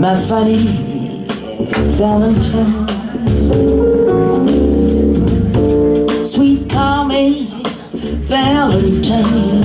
My funny Valentine. Sweet me Valentine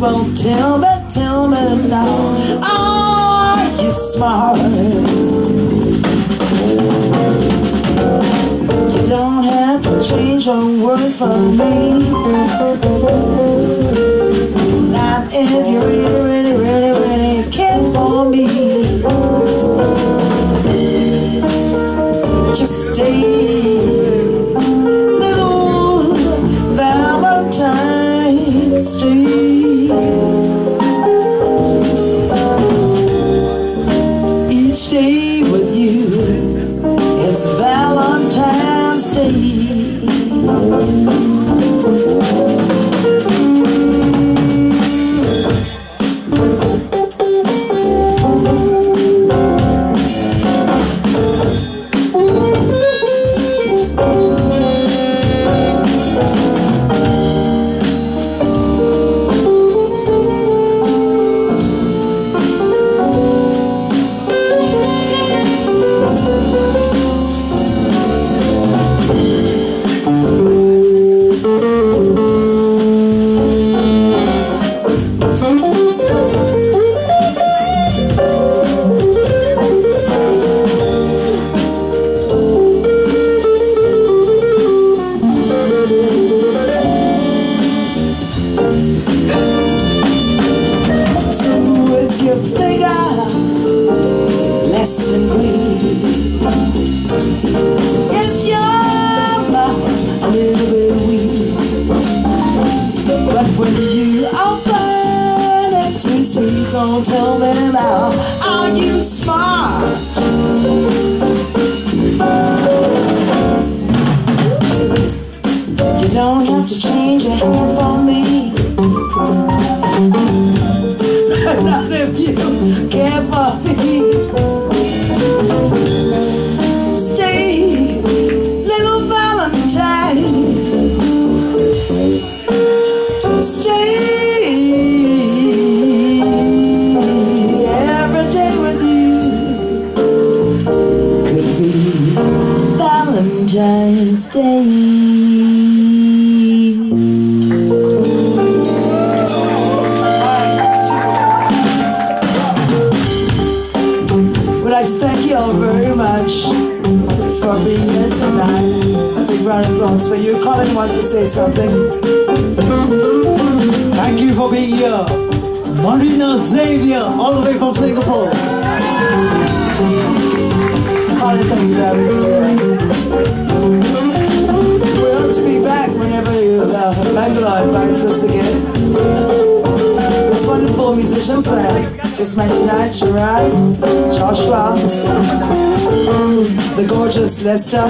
Well tell me, tell me now Are you smart? You don't have to change a word for me but when you open it to speak, don't tell me now. Are you smart? You don't have to change your hair for me. None if you care for me. Valentine's Day. I thank you all very much for being here tonight. A big round of applause for you. Colin wants to say something. Xavier, all the way from Singapore. Colin, thank you. We hope to be back whenever uh, Bangalore invites us again. There's wonderful musicians there. Just mentioned that, Gerard, Joshua, the gorgeous Lester,